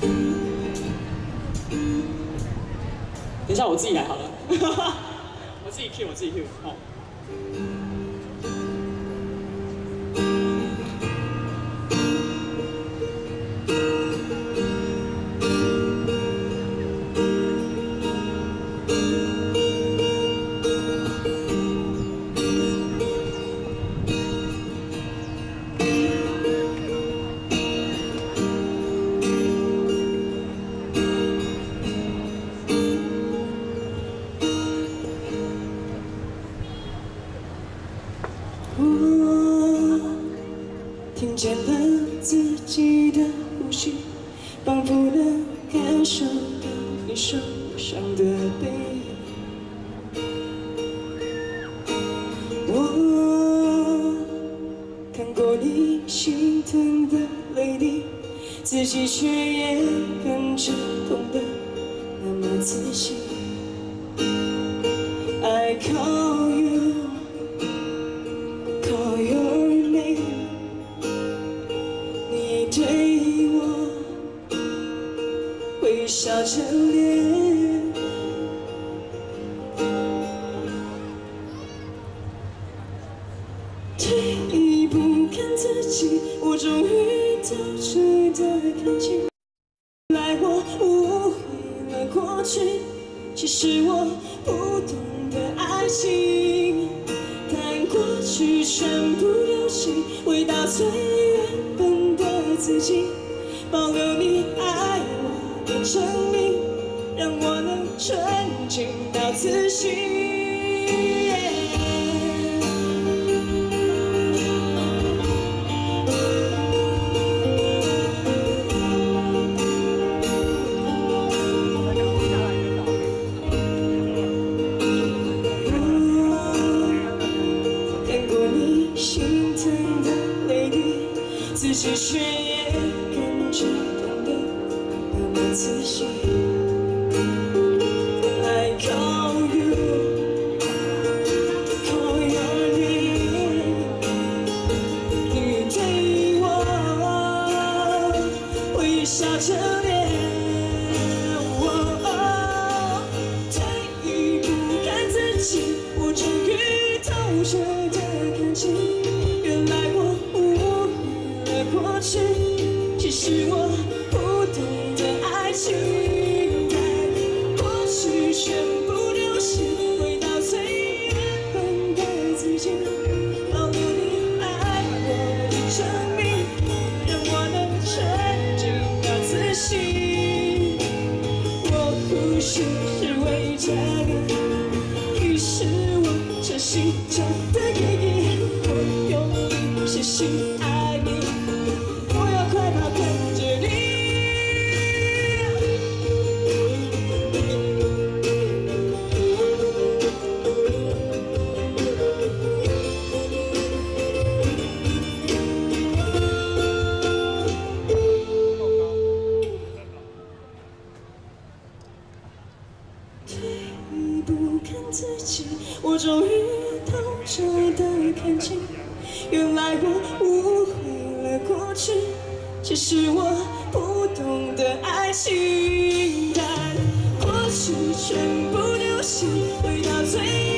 等一下我自己来好了，我自己 Q 我自己 Q 好。我听见了自己的呼吸，仿佛能感受到你受伤的背影。我看过你心疼的泪滴，自己却也跟着痛得那么仔细。I call 微笑着脸。退一步看自己，我终于透彻的看清，来我误会了过去，其实我不懂得爱情。但过去全部流星，回到最原本的自己，保留你爱证明，让我能纯净到自信。看过你心疼的泪滴，自己却也跟着痛得那么仔细。I call you, call your name，你对我微笑着脸。哦退一步看自己，我终于透彻的看清，原来我误会了过去，其实我我珍惜这的意义。我用力细心不看自己，我终于透彻的看清，原来我误会了过去，其实我不懂得爱情。但过去全部流逝，回到最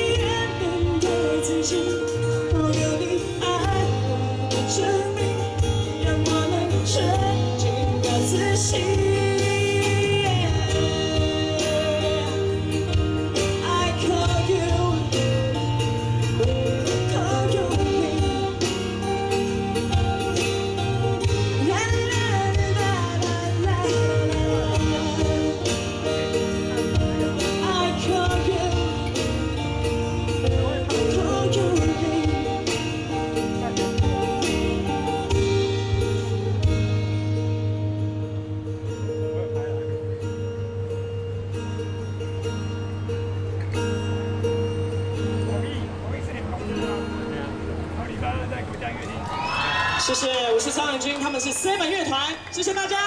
谢谢，我是张远军，他们是 Seven 乐团，谢谢大家。